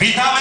Pítame.